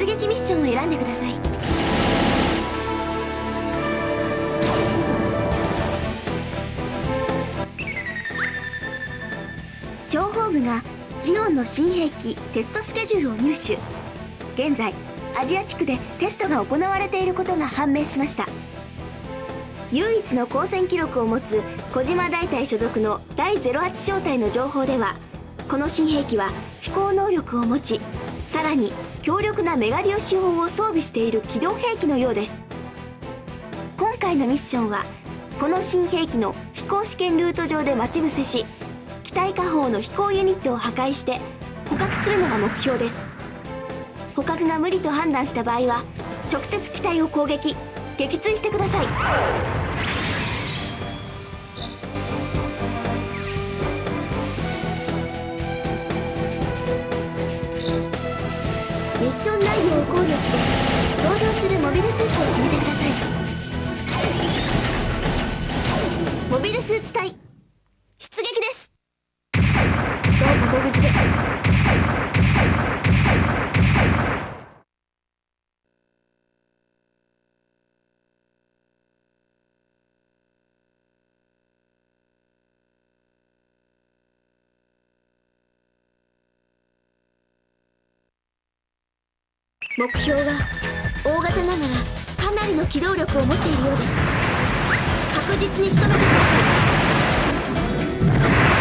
出撃ミッションを選んでください。情報部がジオンの新兵器テストスケジュールを入手。現在アジア地区でテストが行われていることが判明しました。唯一の交戦記録を持つ小島大隊所属の第08小隊の情報ではこの新兵器は飛行能力を持ちさらに強力なメガ粒子砲を装備している機動兵器のようです。今回のミッションはこの新兵器の飛行試験ルート上で待ち伏せし機体下方の飛行ユニットを破壊して捕獲するのが目標です。捕獲が無理と判断した場合は直接機体を攻撃。撃墜してください。ッション内容を考慮して登場するモビルスーツを決めてください。モビルスーツ隊出撃です。どうかご無事で。目標は大型ながらかなりの機動力を持っているようです。確実に仕留めてください。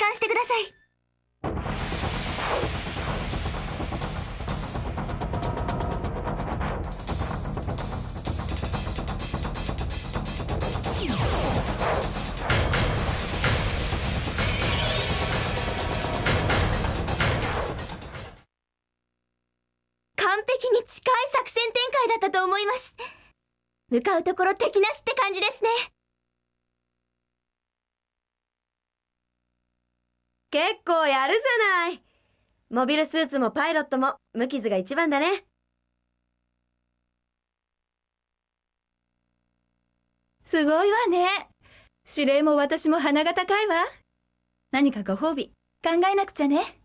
還してください。完璧に近い作戦展開だったと思います。向かうところ敵なしって感じですね。結構やるじゃない。モビルスーツもパイロットも無傷が一番だね。すごいわね。指令も私も鼻が高いわ。何かご褒美、考えなくちゃね。